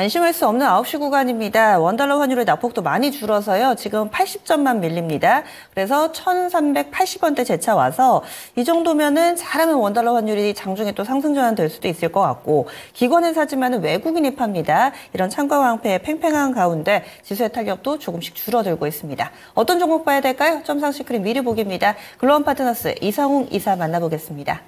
안심할 수 없는 9시 구간입니다. 원달러 환율의 낙폭도 많이 줄어서요. 지금 80점만 밀립니다. 그래서 1,380원대 재차 와서 이 정도면은 잘하면 원달러 환율이 장중에 또 상승 전환 될 수도 있을 것 같고 기관은 사지만은 외국인이 팝니다. 이런 창과 황폐의 팽팽한 가운데 지수의 타격도 조금씩 줄어들고 있습니다. 어떤 종목 봐야 될까요? 점상시 크림 미리 보기입니다. 글로벌 파트너스 이상웅 이사 만나보겠습니다.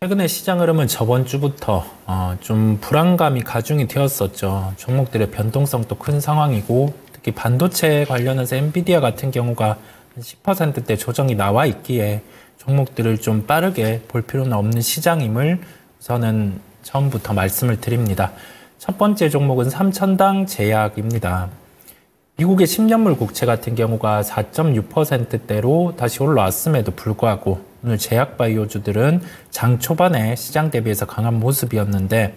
최근에 시장 흐름은 저번 주부터 어, 좀 불안감이 가중이 되었었죠. 종목들의 변동성도 큰 상황이고 특히 반도체 관련해서 엔비디아 같은 경우가 10%대 조정이 나와 있기에 종목들을 좀 빠르게 볼 필요는 없는 시장임을 우선은 처음부터 말씀을 드립니다. 첫 번째 종목은 삼천당 제약입니다. 미국의 10년물 국채 같은 경우가 4.6%대로 다시 올라왔음에도 불구하고 오늘 제약 바이오주들은 장 초반에 시장 대비해서 강한 모습이었는데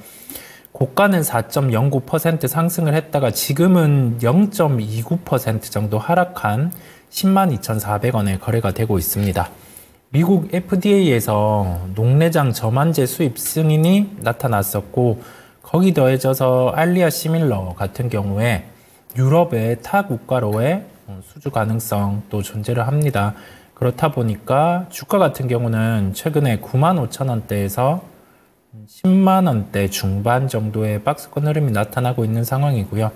고가는 4.09% 상승을 했다가 지금은 0.29% 정도 하락한 10만 2,400원에 거래가 되고 있습니다. 미국 FDA에서 녹내장 저만제 수입 승인이 나타났었고 거기 더해져서 알리아 시밀러 같은 경우에 유럽의 타 국가로의 수주 가능성도 존재를 합니다. 그렇다 보니까 주가 같은 경우는 최근에 9만 5천 원대에서 10만 원대 중반 정도의 박스권 흐름이 나타나고 있는 상황이고요.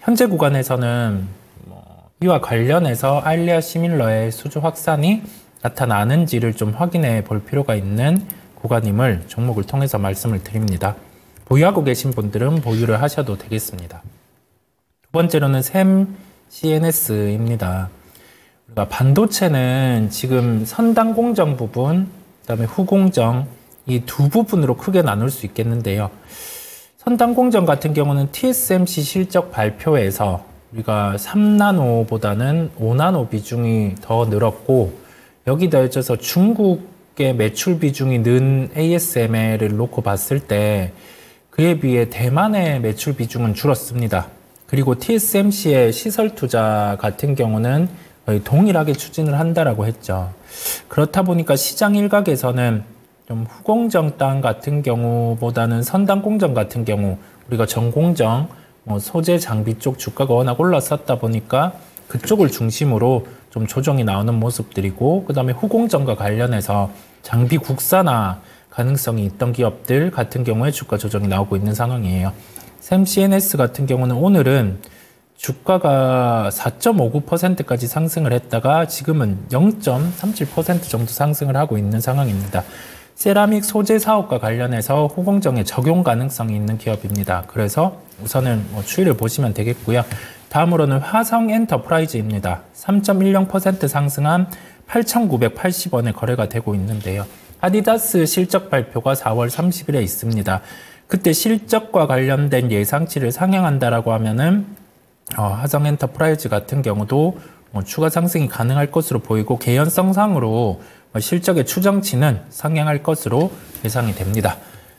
현재 구간에서는 뭐 이와 관련해서 알리아 시밀러의 수주 확산이 나타나는지를 좀 확인해 볼 필요가 있는 구간임을 종목을 통해서 말씀을 드립니다. 보유하고 계신 분들은 보유를 하셔도 되겠습니다. 번째로는 샘 CNS입니다. 우리가 반도체는 지금 선당 공정 부분, 그다음에 후공정 이 두 부분으로 크게 나눌 수 있겠는데요. 선당 공정 같은 경우는 TSMC 실적 발표에서 우리가 3나노보다는 5나노 비중이 더 늘었고 여기 더해져서 중국의 매출 비중이 는 ASML을 놓고 봤을 때 그에 비해 대만의 매출 비중은 줄었습니다. 그리고 TSMC의 시설 투자 같은 경우는 동일하게 추진을 한다라고 했죠. 그렇다 보니까 시장 일각에서는 좀 후공정 땅 같은 경우보다는 선당 공정 같은 경우 우리가 전공정 뭐 소재 장비 쪽 주가가 워낙 올랐었다 보니까 그쪽을 중심으로 좀 조정이 나오는 모습들이고 그다음에 후공정과 관련해서 장비 국산화 가능성이 있던 기업들 같은 경우에 주가 조정이 나오고 있는 상황이에요. 샘 CNS 같은 경우는 오늘은 주가가 4.59%까지 상승을 했다가 지금은 0.37% 정도 상승을 하고 있는 상황입니다. 세라믹 소재 사업과 관련해서 후공정에 적용 가능성이 있는 기업입니다. 그래서 우선은 뭐 추이를 보시면 되겠고요. 다음으로는 화승 엔터프라이즈입니다. 3.10% 상승한 8,980원에 거래가 되고 있는데요. 아디다스 실적 발표가 4월 30일에 있습니다. 그때 실적과 관련된 예상치를 상향한다라고 하면은 어, 화승 엔터프라이즈 같은 경우도 뭐 추가 상승이 가능할 것으로 보이고 개연성상으로 뭐 실적의 추정치는 상향할 것으로 예상이 됩니다.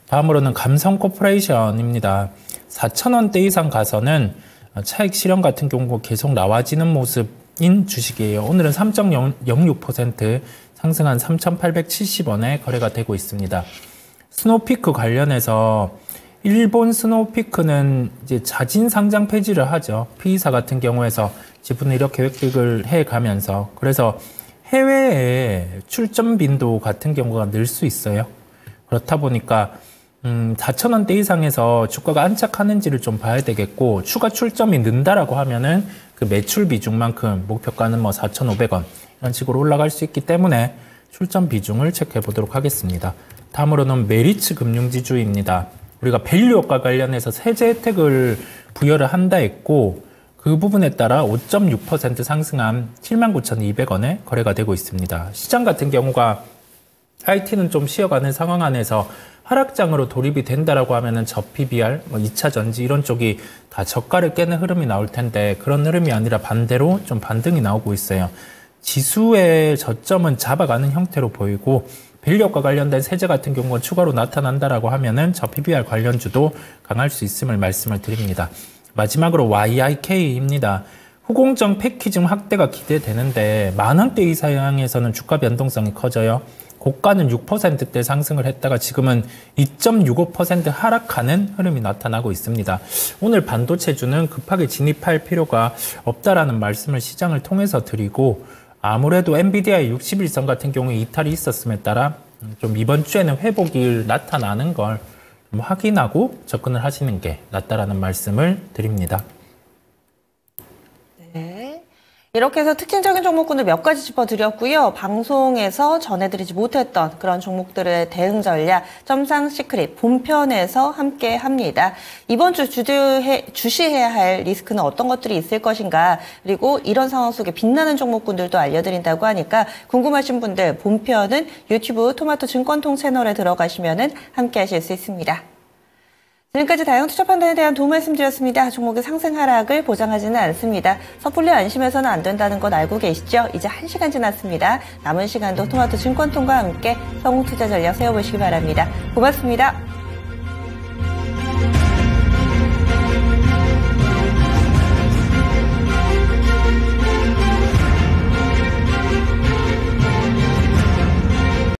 다음으로는 감성 코퍼레이션입니다. 4천원대 이상 가서는 차익 실현 같은 경우 계속 나와지는 모습인 주식이에요. 오늘은 3.06% 상승한 3,870원에 거래가 되고 있습니다. 스노피크 관련해서 일본 스노피크는 이제 자진 상장 폐지를 하죠. 피의사 같은 경우에서 지분을 이렇게 획득을 해 가면서 그래서 해외에 출전 빈도 같은 경우가 늘 수 있어요. 그렇다 보니까 음, 4천 원대 이상에서 주가가 안착하는지를 좀 봐야 되겠고 추가 출점이 는다라고 하면은 그 매출 비중만큼 목표가는 뭐 4,500원 이런 식으로 올라갈 수 있기 때문에 출점 비중을 체크해 보도록 하겠습니다. 다음으로는 메리츠 금융지주입니다. 우리가 value-up과 관련해서 세제 혜택을 부여를 한다 했고 그 부분에 따라 5.6% 상승한 79,200원에 거래가 되고 있습니다. 시장 같은 경우가 IT는 좀 쉬어가는 상황 안에서 하락장으로 돌입이 된다라고 하면은 저 PBR, 뭐 2차 전지 이런 쪽이 다 저가를 깨는 흐름이 나올 텐데 그런 흐름이 아니라 반대로 좀 반등이 나오고 있어요. 지수의 저점은 잡아가는 형태로 보이고 밸류업과 관련된 세제 같은 경우가 추가로 나타난다라고 하면은 저 PBR 관련주도 강할 수 있음을 말씀을 드립니다. 마지막으로 YIK입니다. 후공정 패키징 확대가 기대되는데 만 원대 이상에서는 주가 변동성이 커져요. 고가는 6%대 상승을 했다가 지금은 2.65% 하락하는 흐름이 나타나고 있습니다. 오늘 반도체주는 급하게 진입할 필요가 없다라는 말씀을 시장을 통해서 드리고 아무래도 엔비디아의 60일선 같은 경우에 이탈이 있었음에 따라 좀 이번 주에는 회복이 나타나는 걸 확인하고 접근을 하시는 게 낫다라는 말씀을 드립니다. 이렇게 해서 특징적인 종목군을 몇 가지 짚어드렸고요. 방송에서 전해드리지 못했던 그런 종목들의 대응 전략, 점상 시크릿 본편에서 함께 합니다. 이번 주 주주해, 주시해야 할 리스크는 어떤 것들이 있을 것인가, 그리고 이런 상황 속에 빛나는 종목군들도 알려드린다고 하니까 궁금하신 분들 본편은 유튜브 토마토 증권통 채널에 들어가시면 함께 하실 수 있습니다. 지금까지 다양한 투자 판단에 대한 도움 말씀드렸습니다. 종목의 상승 하락을 보장하지는 않습니다. 섣불리 안심해서는 안 된다는 것 알고 계시죠? 이제 1시간 지났습니다. 남은 시간도 토마토 증권통과 함께 성공 투자 전략 세워보시기 바랍니다. 고맙습니다.